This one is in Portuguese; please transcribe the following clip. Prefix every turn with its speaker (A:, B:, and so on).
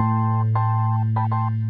A: Música